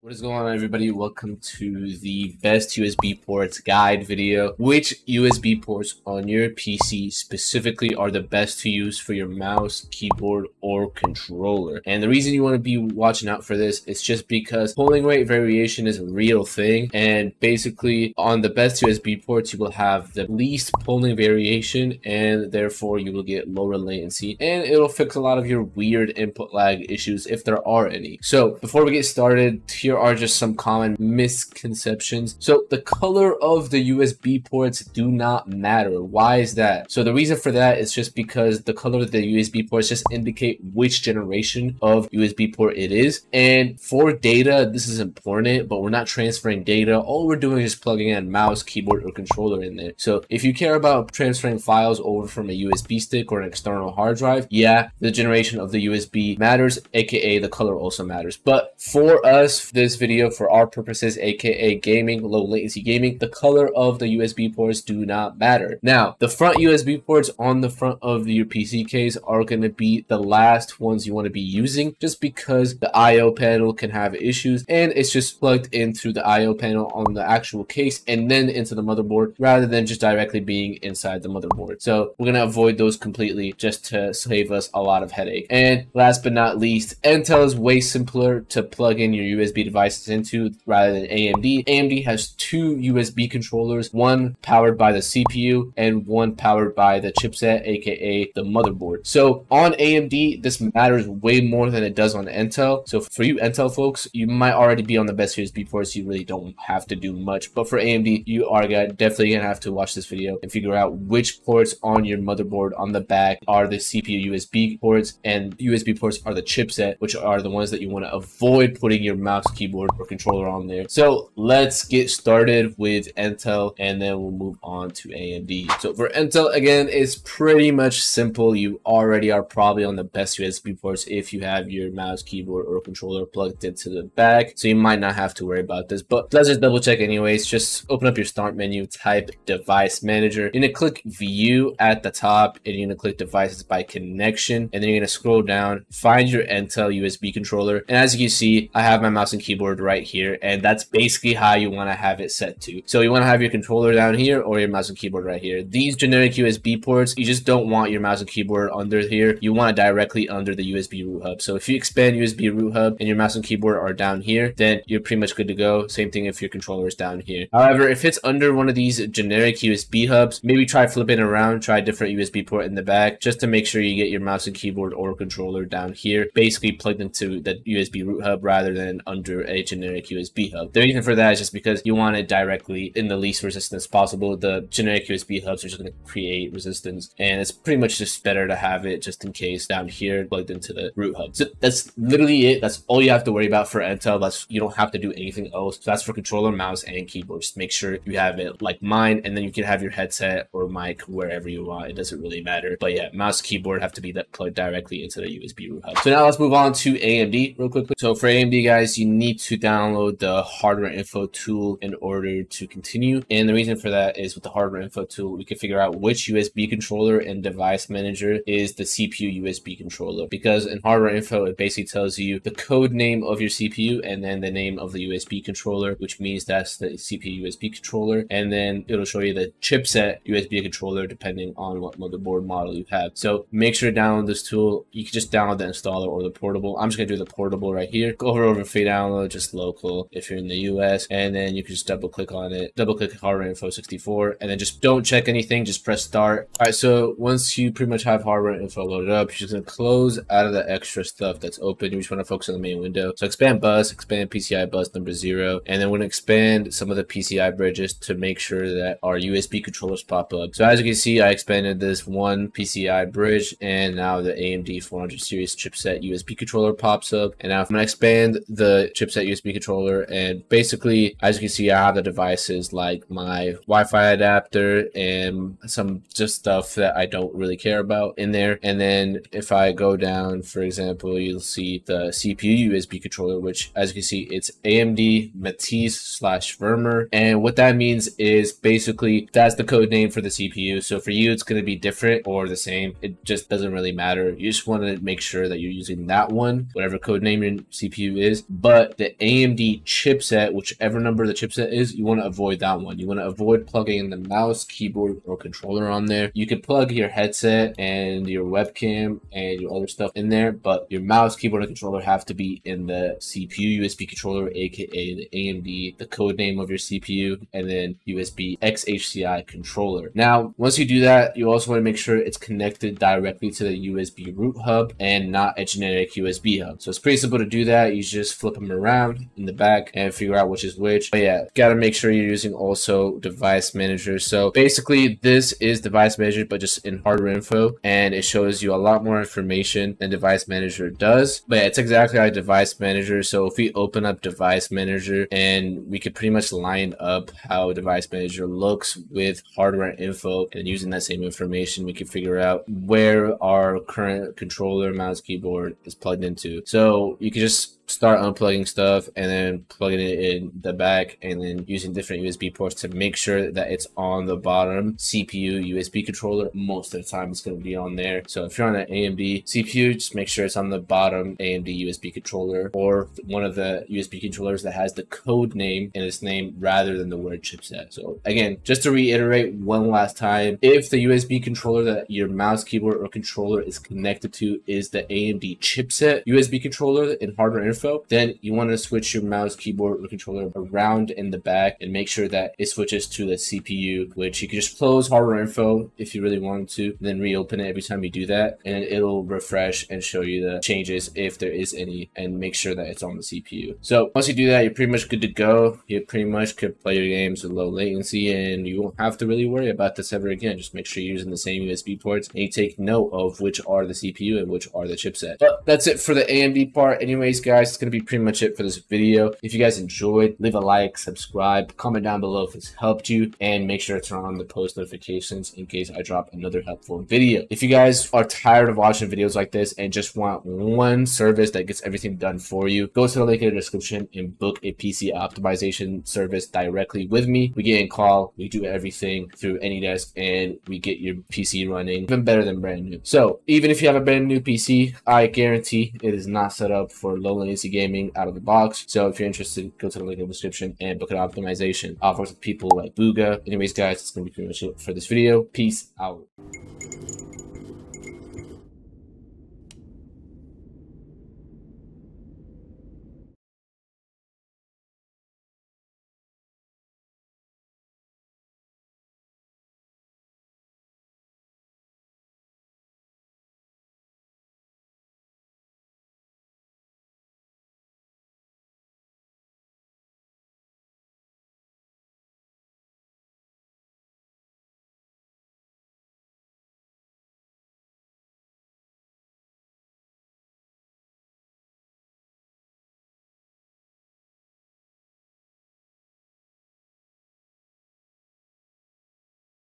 What is going on everybody? Welcome to the best USB ports guide video. Which USB ports on your PC specifically are the best to use for your mouse, keyboard, or controller? And the reason you want to be watching out for this is just because polling rate variation is a real thing. And basically on the best USB ports, you will have the least polling variation and therefore you will get lower latency and it'll fix a lot of your weird input lag issues if there are any. So before we get started, here are just some common misconceptions. So the color of the USB ports do not matter. Why is that? So the reason for that is just because the color of the USB ports just indicate which generation of USB port it is. And for data, this is important, but we're not transferring data. All we're doing is plugging in mouse, keyboard, or controller in there. So if you care about transferring files over from a USB stick or an external hard drive, yeah, the generation of the USB matters, aka the color also matters. But for us, this video for our purposes, aka gaming, low latency gaming, the color of the USB ports do not matter. Now, the front USB ports on the front of your PC case are going to be the last ones you want to be using just because the IO panel can have issues and it's just plugged in through the IO panel on the actual case and then into the motherboard rather than just directly being inside the motherboard. So we're going to avoid those completely just to save us a lot of headache. And last but not least, Intel is way simpler to plug in your USB devices into rather than AMD. AMD has two USB controllers, one powered by the CPU and one powered by the chipset, aka the motherboard. So on AMD, this matters way more than it does on Intel. So for you Intel folks, you might already be on the best USB ports. You really don't have to do much. But for AMD, you are definitely gonna have to watch this video and figure out which ports on your motherboard on the back are the CPU USB ports and USB ports are the chipset, which are the ones that you want to avoid putting your mouse, keyboard, or controller on there. So let's get started with Intel and then we'll move on to AMD. So for Intel, again, it's pretty much simple. You already are probably on the best USB ports if you have your mouse, keyboard, or controller plugged into the back. So you might not have to worry about this, but let's just double check anyways. Just open up your start menu, type device manager. You're gonna click view at the top and you're gonna click devices by connection and then you're gonna scroll down, find your Intel USB controller. And as you can see, I have my mouse and keyboard right here and that's basically how you want to have it set to. So you want to have your controller down here or your mouse and keyboard right here. These generic USB ports, you just don't want your mouse and keyboard under here. You want it directly under the USB root hub. So if you expand USB root hub and your mouse and keyboard are down here, then you're pretty much good to go. Same thing if your controller is down here. However, if it's under one of these generic USB hubs, maybe try flipping around, try a different USB port in the back just to make sure you get your mouse and keyboard or controller down here, basically plugged into the USB root hub rather than under a generic USB hub. The reason for that is just because you want it directly in the least resistance possible. The generic USB hubs are just going to create resistance and it's pretty much just better to have it just in case down here plugged into the root hub. So that's literally it. That's all you have to worry about for Intel. That's you don't have to do anything else. So that's for controller, mouse, and keyboard. Just make sure you have it like mine and then you can have your headset or mic wherever you want. It doesn't really matter. But yeah, mouse, keyboard have to be plugged directly into the USB root hub. So now let's move on to AMD real quickly. So for AMD guys, you need to download the hardware info tool in order to continue. And the reason for that is with the hardware info tool, we can figure out which USB controller and device manager is the CPU USB controller. Because in hardware info, it basically tells you the code name of your CPU and then the name of the USB controller, which means that's the CPU USB controller. And then it'll show you the chipset USB controller depending on what motherboard model you have. So make sure to download this tool. You can just download the installer or the portable. I'm just gonna do the portable right here. Go over over free download, just local if you're in the US, and then you can just double click on it, double click hardware info 64, and then just don't check anything, just press start. All right, so once you pretty much have hardware info loaded up, you're just gonna close out of the extra stuff that's open. You just wanna focus on the main window. So expand bus, expand PCI bus number zero, and then we're gonna expand some of the PCI bridges to make sure that our USB controllers pop up. So as you can see, I expanded this one PCI bridge, and now the AMD 400 series chipset USB controller pops up. And now I'm gonna expand the chipset USB controller and basically as you can see I have the devices like my Wi-Fi adapter and some just stuff that I don't really care about in there. And then if I go down for example you'll see the CPU USB controller which as you can see it's AMD Matisse slash firmware and what that means is basically that's the code name for the CPU so for you it's going to be different or the same. It just doesn't really matter. You just want to make sure that you're using that one whatever code name your CPU is. But but the AMD chipset, whichever number the chipset is, you want to avoid that one. You want to avoid plugging in the mouse, keyboard, or controller on there. You can plug your headset and your webcam and your other stuff in there, but your mouse, keyboard, and controller have to be in the CPU USB controller, aka the AMD, the code name of your CPU, and then USB XHCI controller. Now, once you do that, you also want to make sure it's connected directly to the USB root hub and not a generic USB hub. So it's pretty simple to do that. You just flip them around in the back and figure out which is which. But yeah, gotta make sure you're using also device manager. So basically this is device manager, but just in hardware info and it shows you a lot more information than device manager does. But yeah, it's exactly like device manager. So if we open up device manager and we could pretty much line up how device manager looks with hardware info and using that same information, we can figure out where our current controller, mouse, keyboard is plugged into. So you can just start unplugging stuff and then plugging it in the back and then using different USB ports to make sure that it's on the bottom CPU USB controller. Most of the time it's going to be on there. So if you're on an AMD CPU, just make sure it's on the bottom AMD USB controller or one of the USB controllers that has the code name in its name rather than the word chipset. So again, just to reiterate one last time, if the USB controller that your mouse, keyboard, or controller is connected to is the AMD chipset USB controller in hardware info, then you want to switch your mouse, keyboard, or controller around in the back and make sure that it switches to the CPU, which you can just close hardware info if you really want to, then reopen it every time you do that, and it'll refresh and show you the changes if there is any, and make sure that it's on the CPU. So once you do that, you're pretty much good to go. You pretty much could play your games with low latency, and you won't have to really worry about this ever again. Just make sure you're using the same USB ports, and you take note of which are the CPU and which are the chipset. But that's it for the AMD part. Anyways, guys, it's going to be pretty much it for this video. If you guys enjoyed, leave a like, subscribe, comment down below if it's helped you, and make sure to turn on the post notifications in case I drop another helpful video. If you guys are tired of watching videos like this and just want one service that gets everything done for you, go to the link in the description and book a PC optimization service directly with me. We get in call, we do everything through AnyDesk, and we get your PC running even better than brand new. So even if you have a brand new PC, I guarantee it is not set up for low latency gaming out of the box. So if you're interested, go to the link in the description and book an optimization. Offers with people like Booga. Anyways, guys, it's gonna be pretty much it for this video. Peace out.